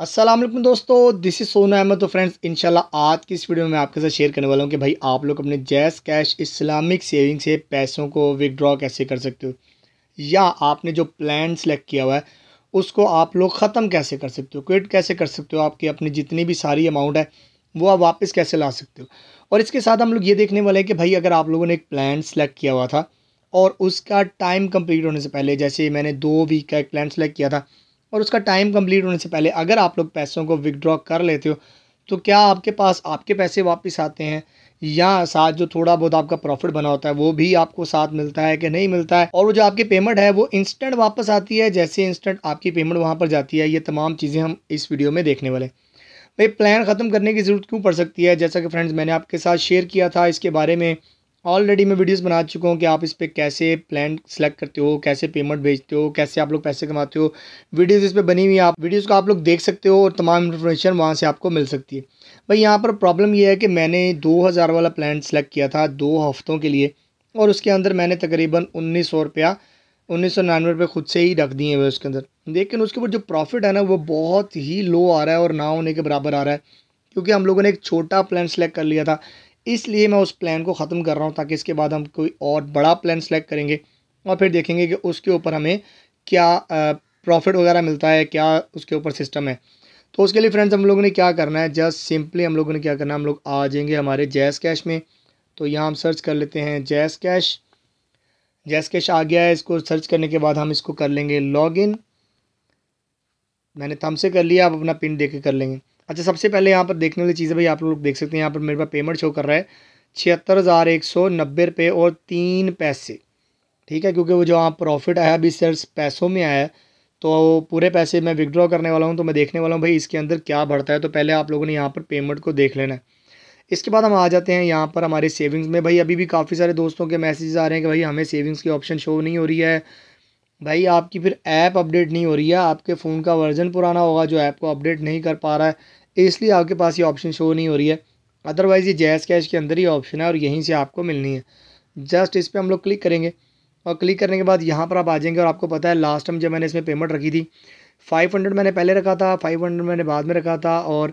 अस्सलाम वालेकुम दोस्तों दिस इज़ सोना अहमद तो फ्रेंड्स इंशाल्लाह आज की इस वीडियो में आपके साथ शेयर करने वाला हूँ कि भाई आप लोग अपने जैस कैश इस्लामिक सेविंग से पैसों को विदड्रॉ कैसे कर सकते हो? या आपने जो प्लान सेलेक्ट किया हुआ है, उसको आप लोग ख़त्म कैसे कर सकते हो? क्विट कैसे कर सकते हो? आपकी अपनी जितनी भी सारी अमाउंट है, वो आप वापस कैसे ला सकते हो? और इसके साथ हम लोग ये देखने वाले हैं कि भाई अगर आप लोगों ने एक प्लान सेलेक्ट किया हुआ था, और उसका टाइम कंप्लीट होने से पहले, जैसे मैंने दो वीक का एक प्लान सेलेक्ट किया था और उसका टाइम कंप्लीट होने से पहले अगर आप लोग पैसों को विदड्रॉ कर लेते हो तो क्या आपके पास आपके पैसे वापस आते हैं? या साथ जो थोड़ा बहुत आपका प्रॉफिट बना होता है, वो भी आपको साथ मिलता है कि नहीं मिलता है? और वो जो आपकी पेमेंट है, वो इंस्टेंट वापस आती है, जैसे इंस्टेंट आपकी पेमेंट वहाँ पर जाती है, ये तमाम चीज़ें हम इस वीडियो में देखने वाले भाई प्लान ख़त्म करने की ज़रूरत क्यों पड़ सकती है? जैसा कि फ्रेंड्स मैंने आपके साथ शेयर किया था, इसके बारे में ऑलरेडी मैं वीडियोस बना चुका हूँ कि आप इस पर कैसे प्लान सेलेक्ट करते हो, कैसे पेमेंट भेजते हो, कैसे आप लोग पैसे कमाते हो। वीडियोस इस पर बनी हुई आप वीडियोस को आप लोग देख सकते हो और तमाम इन्फॉर्मेशन वहाँ से आपको मिल सकती है। भाई, यहाँ पर प्रॉब्लम ये है कि मैंने दो हज़ार वाला प्लान सेलेक्ट किया था दो हफ्तों के लिए और उसके अंदर मैंने तकरीबन उन्नीस सौ रुपया, उन्नीस सौ निन्यानवे रुपये खुद से ही रख दिए हुए उसके अंदर। लेकिन उसके ऊपर जो प्रॉफिट है ना, वो बहुत ही लो आ रहा है और ना होने के बराबर आ रहा है। क्योंकि हम लोगों ने एक छोटा प्लान सेलेक्ट कर लिया था। इसलिए मैं उस प्लान को ख़त्म कर रहा हूँ ताकि इसके बाद हम कोई और बड़ा प्लान सेलेक्ट करेंगे और फिर देखेंगे कि उसके ऊपर हमें क्या प्रॉफिट वगैरह मिलता है, क्या उसके ऊपर सिस्टम है। तो उसके लिए फ्रेंड्स हम लोगों ने क्या करना है? जस्ट सिंपली हम लोगों ने क्या करना है? हम लोग आ जाएँगे हमारे जैस कैश में। तो यहाँ हम सर्च कर लेते हैं जैस कैश जैस कैश आ गया है, इसको सर्च करने के बाद हम इसको कर लेंगे लॉगिन मैंने थम से कर लिया, आप अपना पिन दे के कर लेंगे। अच्छा सबसे पहले यहाँ पर देखने वाली चीज़ है भाई, आप लोग देख सकते हैं, यहाँ पर मेरे पास पेमेंट शो कर रहा है। छिहत्तर हज़ार एक सौ नब्बे रुपये और तीन पैसे, ठीक है? क्योंकि वो जो आप प्रॉफिट आया, अभी सिर्फ़ पैसों में आया है तो पूरे पैसे मैं विदड्रॉ करने वाला हूँ तो मैं देखने वाला हूँ भाई, इसके अंदर क्या बढ़ता है। तो पहले आप लोगों ने यहाँ पर पेमेंट को देख लेना है। इसके बाद हम आ जाते हैं यहाँ पर हमारे सेविंग्स में। भाई, अभी भी काफ़ी सारे दोस्तों के मैसेज आ रहे हैं कि भाई, हमें सेविंग्स की ऑप्शन शो नहीं हो रही है। भाई, आपकी फिर ऐप अपडेट नहीं हो रही है। आपके फ़ोन का वर्जन पुराना होगा जो ऐप को अपडेट नहीं कर पा रहा है। इसलिए आपके पास ये ऑप्शन शो नहीं हो रही है। अदरवाइज़ ये जैस कैश के अंदर ही ऑप्शन है और यहीं से आपको मिलनी है। जस्ट इस पर हम लोग क्लिक करेंगे और क्लिक करने के बाद यहाँ पर आप आ जाएँगे और आपको पता है लास्ट टाइम जब मैंने इसमें पेमेंट रखी थी फाइव हंड्रेड मैंने पहले रखा था फाइव हंड्रेड मैंने बाद में रखा था और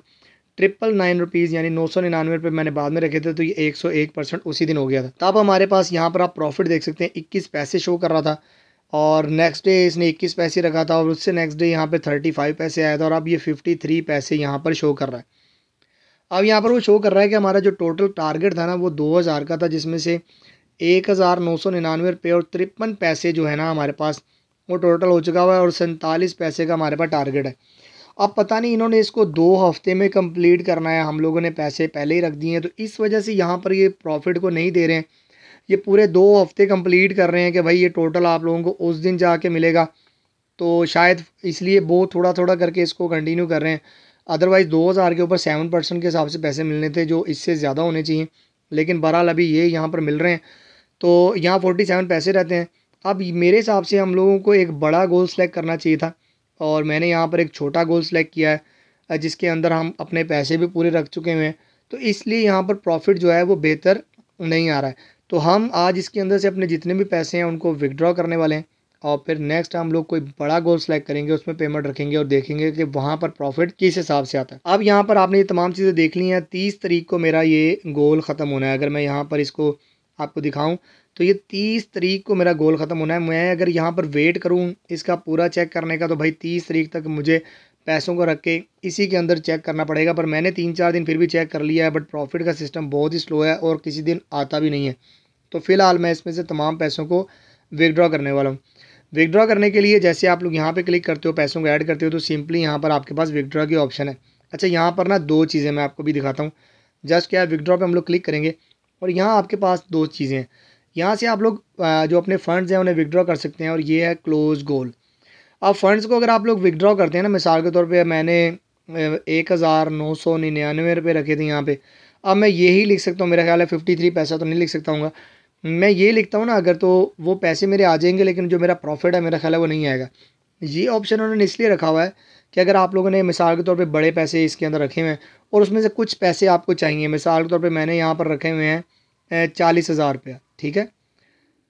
ट्रिपल नाइन रुपीज़ यानी नौ सौ निन्यानवे रुपये मैंने बाद में रखे थे तो ये एक सौ एक परसेंट उसी दिन हो गया था। तब हमारे पास यहाँ पर आप प्रॉफिट देख सकते हैं। इक्कीस पैसे शो कर रहा था। और नेक्स्ट डे इसने इक्कीस पैसे रखा था और उससे नेक्स्ट डे यहाँ पे थर्टी फाइव पैसे आया था और अब ये फिफ्टी थ्री पैसे यहाँ पर शो कर रहा है। अब यहाँ पर वो शो कर रहा है कि हमारा जो टोटल टारगेट था ना वो दो हज़ार का था, जिसमें से एक हज़ार नौ सौ निन्यानवे और तिरपन पैसे जो है ना हमारे पास वो टोटल हो चुका हुआ है और सैंतालीस पैसे का हमारे पास टारगेट है। अब पता नहीं इन्होंने इसको दो हफ़्ते में कंप्लीट करना है, हम लोगों ने पैसे पहले ही रख दिए हैं तो इस वजह से यहाँ पर ये प्रॉफिट को नहीं दे रहे हैं। ये पूरे दो हफ़्ते कंप्लीट कर रहे हैं कि भाई ये टोटल आप लोगों को उस दिन जाके मिलेगा। तो शायद इसलिए वो थोड़ा थोड़ा करके इसको कंटिन्यू कर रहे हैं। अदरवाइज़ दो हज़ार के ऊपर सेवन परसेंट के हिसाब से पैसे मिलने थे, जो इससे ज़्यादा होने चाहिए। लेकिन बहरहाल अभी ये यहाँ पर मिल रहे हैं। तो यहाँ फोर्टी सेवन पैसे रहते हैं। अब मेरे हिसाब से हम लोगों को एक बड़ा गोल सेलेक्ट करना चाहिए था। और मैंने यहाँ पर एक छोटा गोल सेलेक्ट किया है जिसके अंदर हम अपने पैसे भी पूरे रख चुके हुए हैं। तो इसलिए यहाँ पर प्रॉफिट जो है वो बेहतर नहीं आ रहा है। तो हम आज इसके अंदर से अपने जितने भी पैसे हैं, उनको विदड्रॉ करने वाले हैं और फिर नेक्स्ट हम लोग कोई बड़ा गोल सेलेक्ट करेंगे, उसमें पेमेंट रखेंगे और देखेंगे कि वहाँ पर प्रॉफिट किस हिसाब से आता है। अब यहाँ पर आपने ये तमाम चीज़ें देख ली हैं, तीस तरीक को मेरा ये गोल ख़त्म होना है। अगर मैं यहाँ पर इसको आपको दिखाऊँ तो ये तीस तरीक को मेरा गोल ख़त्म होना है। मैं अगर यहाँ पर वेट करूँ इसका पूरा चेक करने का तो भाई तीस तरीक तक मुझे पैसों को रख के इसी के अंदर चेक करना पड़ेगा। पर मैंने तीन चार दिन फिर भी चेक कर लिया है बट प्रॉफिट का सिस्टम बहुत ही स्लो है और किसी दिन आता भी नहीं है। तो फ़िलहाल मैं इसमें से तमाम पैसों को विदड्रॉ करने वाला हूँ। विदड्रॉ करने के लिए जैसे आप लोग यहाँ पे क्लिक करते हो, पैसों को ऐड करते हो तो सिंपली यहाँ पर आपके पास विदड्रॉ की ऑप्शन है। अच्छा यहाँ पर ना दो चीज़ें मैं आपको भी दिखाता हूँ। जस्ट क्या विदड्रॉ पे हम लोग क्लिक करेंगे और यहाँ आपके पास दो चीज़ें हैं। यहाँ से आप लोग जो अपने फ़ंड्स हैं, उन्हें विदड्रॉ कर सकते हैं और ये है क्लोज गोल अब फ़ंड्स को अगर आप लोग विदड्रॉ करते हैं ना, मिसाल के तौर पर मैंने एक हज़ार नौ सौ निन्यानवे रुपये रखे थे यहाँ पर अब मैं यही लिख सकता हूँ, मेरा ख्याल है फिफ्टी थ्री पैसा तो नहीं लिख सकता हूँ मैं ये लिखता हूँ ना, अगर तो वो पैसे मेरे आ जाएँगे, लेकिन जो मेरा प्रॉफिट है, मेरा ख्याल है वो नहीं आएगा। ये ऑप्शन उन्होंने इसलिए रखा हुआ है कि अगर आप लोगों ने मिसाल के तौर पे बड़े पैसे इसके अंदर रखे हुए हैं, और उसमें से कुछ पैसे आपको चाहिए, मिसाल के तौर पे मैंने यहाँ पर रखे हुए हैं चालीस हज़ार रुपया, ठीक है?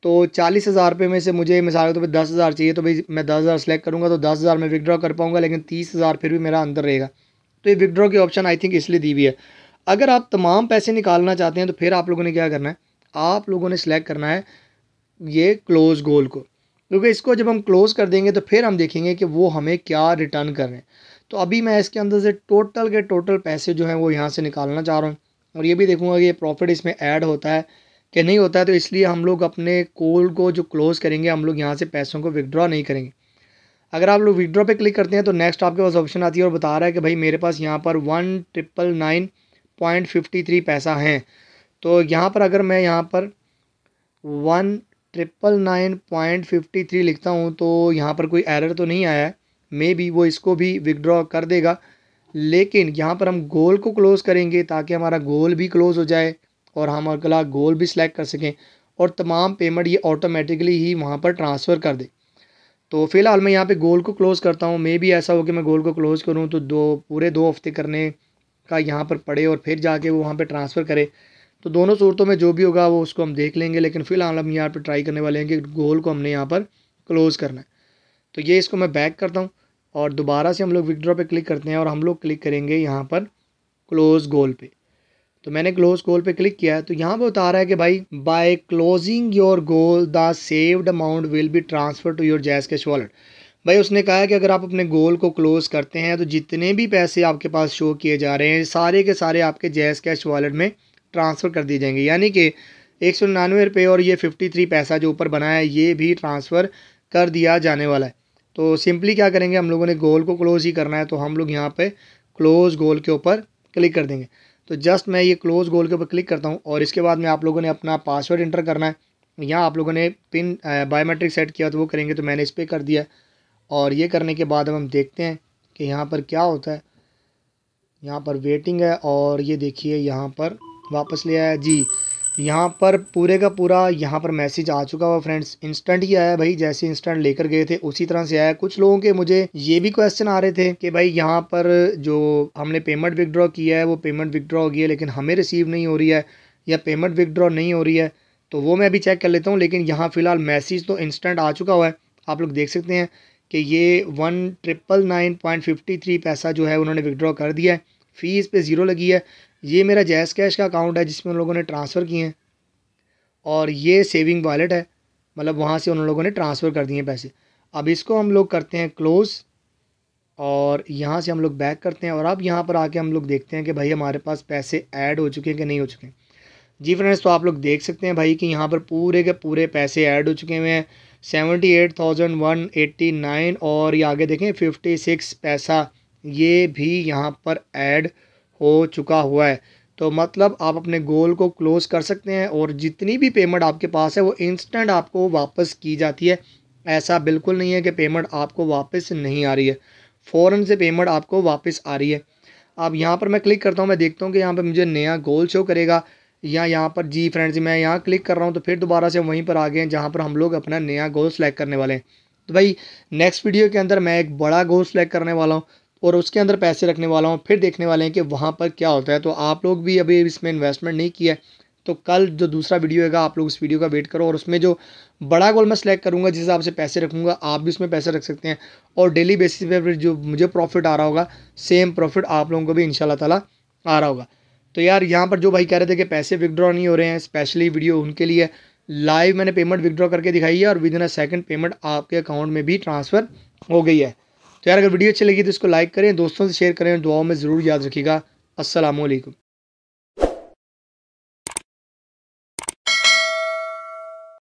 तो चालीस हज़ार रुपये में से मुझे मिसाल के तौर पर दस हज़ार चाहिए तो भाई मैं दस हज़ार सेलेक्ट करूँगा तो दस हज़ार में विदड्रॉ कर पाऊँगा, लेकिन तीस हज़ार फिर भी मेरा अंदर रहेगा। तो ये विदड्रॉ की ऑप्शन आई थिंक इसलिए दी हुई है। अगर आप तमाम पैसे निकालना चाहते हैं तो फिर आप लोगों ने क्या करना है? आप लोगों ने सेलेक्ट करना है ये क्लोज़ गोल को। क्योंकि इसको जब हम क्लोज़ कर देंगे तो फिर हम देखेंगे कि वो हमें क्या रिटर्न कर रहे हैं। तो अभी मैं इसके अंदर से टोटल के टोटल पैसे जो हैं, वो यहाँ से निकालना चाह रहा हूँ। और ये भी देखूँगा कि ये प्रॉफिट इसमें ऐड होता है। कि नहीं होता है तो इसलिए हम लोग अपने कोल को जो क्लोज़ करेंगे, हम लोग यहाँ से पैसों को विदड्रॉ नहीं करेंगे। अगर आप लोग विदड्रॉ पे क्लिक करते हैं तो नेक्स्ट आपके पास ऑप्शन आती है और बता रहा है कि भाई मेरे पास यहाँ पर one triple nine point fifty three पैसा है। तो यहाँ पर अगर मैं यहाँ पर one triple nine point fifty three लिखता हूँ तो यहाँ पर कोई एरर तो नहीं आया है। मे बी वो इसको भी विदड्रॉ कर देगा। लेकिन यहाँ पर हम गोल को क्लोज़ करेंगे ताकि हमारा गोल भी क्लोज़ हो जाए। और हम अगला गोल भी सिलेक्ट कर सकें और तमाम पेमेंट ये ऑटोमेटिकली ही वहाँ पर ट्रांसफ़र कर दे। तो फ़िलहाल मैं यहाँ पे गोल को क्लोज़ करता हूँ। मे भी ऐसा हो कि मैं गोल को क्लोज़ करूँ तो दो, पूरे दो हफ़्ते करने का यहाँ पर पड़े और फिर जाके वो वहाँ पर ट्रांसफ़र करे। तो दोनों सूरतों में जो भी होगा वो उसको हम देख लेंगे, लेकिन फ़िलहाल हम यहाँ पर ट्राई करने वाले हैं कि गोल को हमने यहाँ पर क्लोज़ करना है। तो ये इसको मैं बैक करता हूँ और दोबारा से हम लोग विकड्रॉ पे क्लिक करते हैं और हम लोग क्लिक करेंगे यहाँ पर क्लोज़ गोल पे। तो मैंने क्लोज गोल पे क्लिक किया तो यहाँ पे बता रहा है कि भाई by closing your goal the saved amount will be transfer to your Jazz cash wallet भाई, उसने कहा है कि अगर आप अपने गोल को क्लोज़ करते हैं तो जितने भी पैसे आपके पास शो किए जा रहे हैं, सारे के सारे आपके जैस कैश वॉलेट में ट्रांसफ़र कर दिए जाएँगे। यानी कि एक सौ निन्यानवे रुपये और ये फिफ्टी थ्री पैसा जो ऊपर बना है, ये भी ट्रांसफ़र कर दिया जाने वाला है। तो सिंपली क्या करेंगे, हम लोगों ने गोल को क्लोज़ ही करना है तो हम लोग यहाँ पर क्लोज़ गोल के ऊपर क्लिक कर देंगे। तो जस्ट मैं ये क्लोज़ गोल के ऊपर क्लिक करता हूँ और इसके बाद में आप लोगों ने अपना पासवर्ड इंटर करना है। यहाँ आप लोगों ने पिन बायोमेट्रिक सेट किया तो वो करेंगे तो मैंने इस पर कर दिया और ये करने के बाद अब हम देखते हैं कि यहाँ पर क्या होता है। यहाँ पर वेटिंग है और ये देखिए यहाँ पर वापस ले आया जी यहाँ पर पूरे का पूरा यहाँ पर मैसेज आ चुका हुआ फ्रेंड्स इंस्टेंट ही आया भाई, जैसे इंस्टेंट लेकर गए थे, उसी तरह से आया। कुछ लोगों के मुझे ये भी क्वेश्चन आ रहे थे कि भाई यहाँ पर जो हमने पेमेंट विकड्रॉ किया है, वो पेमेंट विकड्रॉ हो गई है, लेकिन हमें रिसीव नहीं हो रही है, या पेमेंट विकड्रॉ नहीं हो रही है तो वो मैं अभी चेक कर लेता हूँ। लेकिन यहाँ फ़िलहाल मैसेज तो इंस्टेंट आ चुका हुआ है। आप लोग देख सकते हैं कि ये one triple nine point fifty three पैसा जो है उन्होंने विकड्रॉ कर दिया है। फ़ीस पे ज़ीरो लगी है। ये मेरा जैस कैश का अकाउंट है जिसमें उन लोगों ने ट्रांसफ़र किए हैं। और ये सेविंग वॉलेट है मतलब वहाँ से उन लोगों ने ट्रांसफ़र कर दिए पैसे। अब इसको हम लोग करते हैं क्लोज़ और यहाँ से हम लोग बैक करते हैं और अब यहाँ पर आके हम लोग देखते हैं कि भाई हमारे पास पैसे ऐड हो चुके हैं कि नहीं हो चुके हैं। जी फ्रेंड्स तो आप लोग देख सकते हैं भाई कि यहाँ पर पूरे के पूरे पैसे ऐड हो चुके हुए हैं। Seventy eight thousand one eighty nine और ये आगे देखें, फिफ्टी सिक्स पैसा ये भी यहाँ पर ऐड हो चुका हुआ है। तो मतलब आप अपने गोल को क्लोज़ कर सकते हैं और जितनी भी पेमेंट आपके पास है, वो इंस्टेंट आपको वापस की जाती है। ऐसा बिल्कुल नहीं है कि पेमेंट आपको वापस नहीं आ रही है। फ़ौरन से पेमेंट आपको वापस आ रही है। अब यहाँ पर मैं क्लिक करता हूँ, मैं देखता हूँ कि यहाँ पर मुझे नया गोल शो करेगा या यहाँ पर, जी फ्रेंड्स मैं यहाँ क्लिक कर रहा हूँ तो फिर दोबारा से वहीं पर आ गए हैं जहाँ पर हम लोग अपना नया गोल सेलेक्ट करने वाले हैं। तो भाई नेक्स्ट वीडियो के अंदर मैं एक बड़ा गोल सेलेक्ट करने वाला हूँ। और उसके अंदर पैसे रखने वाला हूँ, फिर देखने वाले हैं कि वहाँ पर क्या होता है। तो आप लोग भी अभी इसमें इन्वेस्टमेंट नहीं किया है। तो कल जो दूसरा वीडियो होगा आप लोग उस वीडियो का वेट करो और उसमें जो बड़ा गोल मैं सेलेक्ट करूँगा, जिस हिसाब से पैसे रखूँगा, आप भी उसमें पैसे रख सकते हैं। और डेली बेसिस पे फिर जो मुझे प्रॉफिट आ रहा होगा सेम प्रॉफिट आप लोगों को भी इन ताला आ रहा होगा। तो यार, यहाँ पर जो भाई कह रहे थे कि पैसे विदड्रॉ नहीं हो रहे हैं स्पेशली वीडियो उनके लिए लाइव मैंने पेमेंट विकड्रॉ करके दिखाई है और within a second payment आपके अकाउंट में भी ट्रांसफ़र हो गई है। तो यार, अगर वीडियो अच्छी लगी तो इसको लाइक करें, दोस्तों से शेयर करें दुआओं में ज़रूर याद रखिएगा। असलकुम